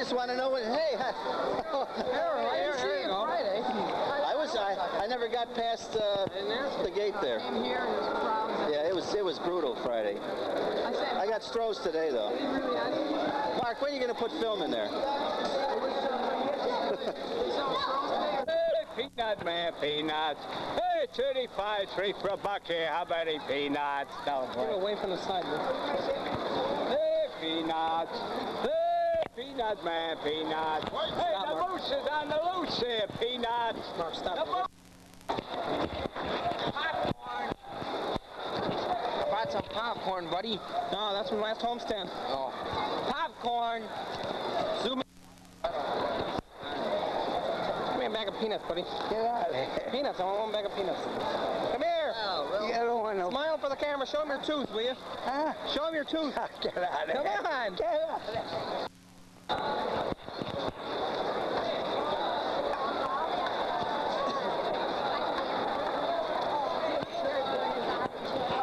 just want to know what. Hey, Here, here you go. Friday. I was I, I never got past uh, the gate there. Came here and there's crowds. Yeah, it was it was brutal Friday. I said, I got Stroh's today though. Mark, when are you going to put film in there? Hey, peanut man, peanuts. Hey, 35 three for a buck here. How about any peanuts? Don't Get away from the side. Hey, peanuts. Hey, peanut man, peanuts. Hey, the Mark. moose is on the loose here, peanuts. Mark, The stop. moose. Popcorn. Brought some popcorn, buddy. No, that's from last homestand. Oh. Popcorn. Zoom in. Give me a bag of peanuts, buddy. Get out of here. Peanuts. I want one bag of peanuts. Come here. Oh, you don't want no. Smile for the camera. Show him your tooth, will you? Huh? Show him your tooth. Get out of Come here. on. Get out of here.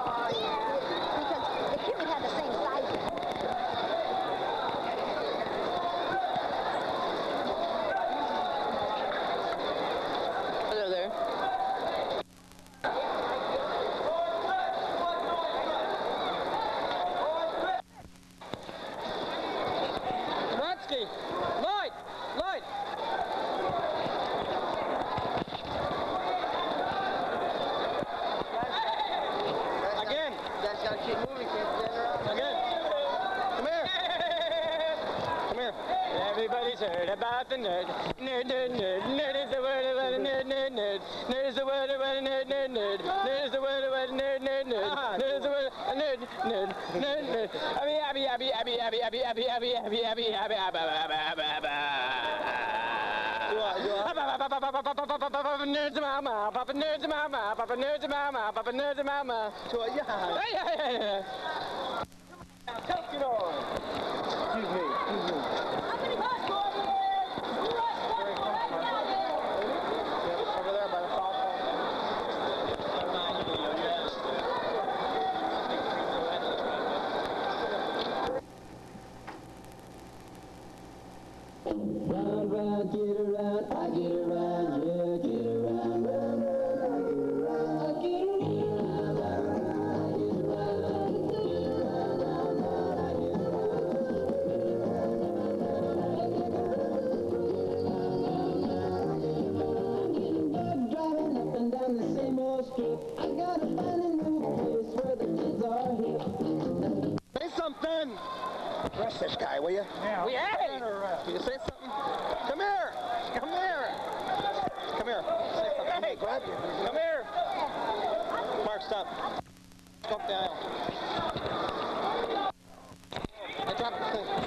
Because the kid would have the same size. They're there. Brodsky. Lloyd. Lloyd. Again. Guys gotta keep moving. Can't stand around. Again. Come here. Come here. Everybody's heard about the nerd. Nerd, nerd, nerd. Nerd is the word about a nerd, nerd, nerd. Nerd is the word about a nerd, nerd, nerd. Nerd is the word about a nerd, nerd, nerd. Nerd is the word a nerd, nerd, nerd, nerd. Abby, abby, abby, abby, abby, abby, abby, abby, abby, abby, abby, abby, abby, abby, abby. Nerds mama, Papa nerds mama, Papa nerds mama, Papa nerds mama. To a, yeah. Hey, hey, hey, hey. Take it on. Excuse me. Arrest this guy, will you? We had it. Can you say something? Come here. Come here. Come here. Say something. Hey, grab you. Come here. Mark, stop. Go up the aisle. I dropped the thing.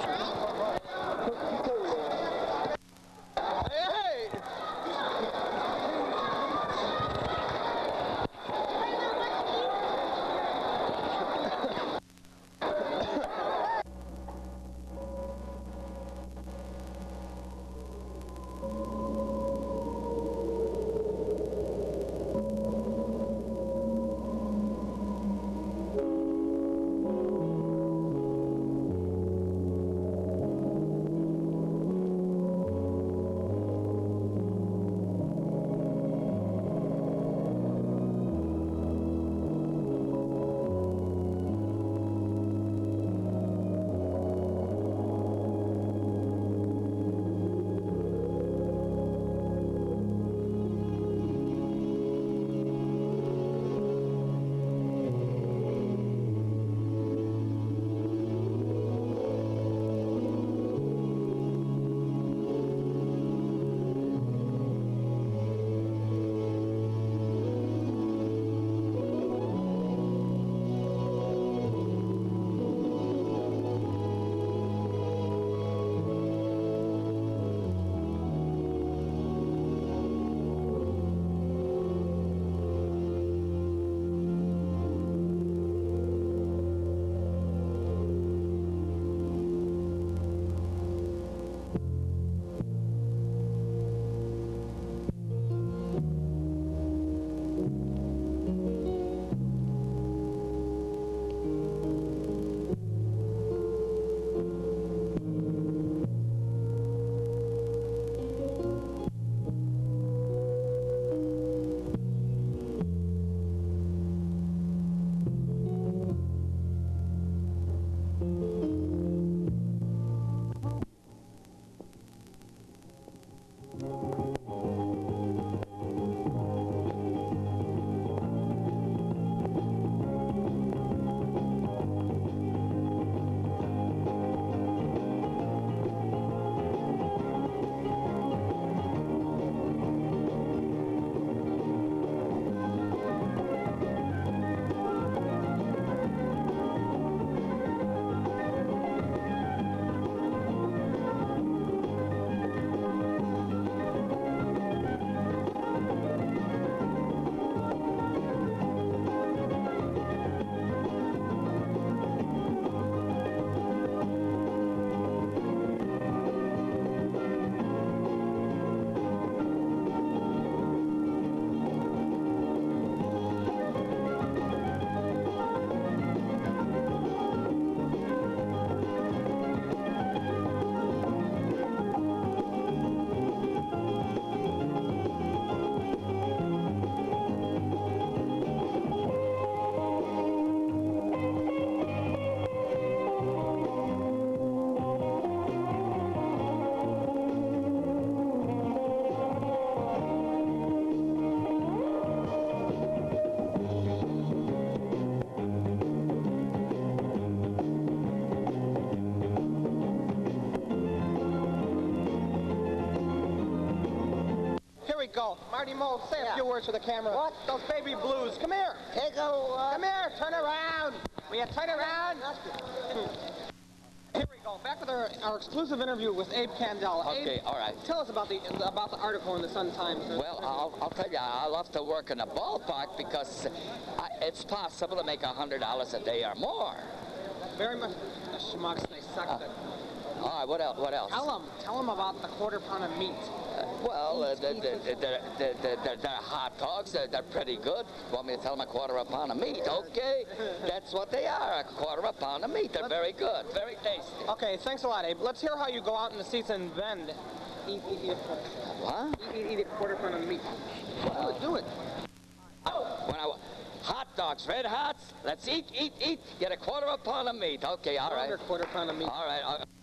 Go. Marty Mo, say a few words for the camera. What? Those baby blues. Come here. Take a uh, Come here. Turn around. Will you turn around? Here we go. Back with our, our exclusive interview with Abe Candela. Okay, Abe, all right. Tell us about the about the article in the Sun Times. Well, I'll, I'll tell you, I love to work in a ballpark because I, it's possible to make a hundred dollars a day or more. very much. The schmucks, they sucked it. All right, what else? What else? Tell them, tell them about the quarter pound of meat. Well, uh, they're, they're, they're, they're, hot dogs. They're, they're pretty good. Want me to tell them a quarter of a pound of meat? Okay, that's what they are. A quarter of a pound of meat. They're very good, very tasty. Okay, thanks a lot, Abe. Let's hear how you go out in the seats and Bend. Eat, eat, eat, What? eat, eat, a quarter pound of meat. It, do it. When I, hot dogs, red hots. Let's eat, eat, eat. Get a quarter of a pound of meat. Okay, all right. Quarter pound of meat. All right. all- Say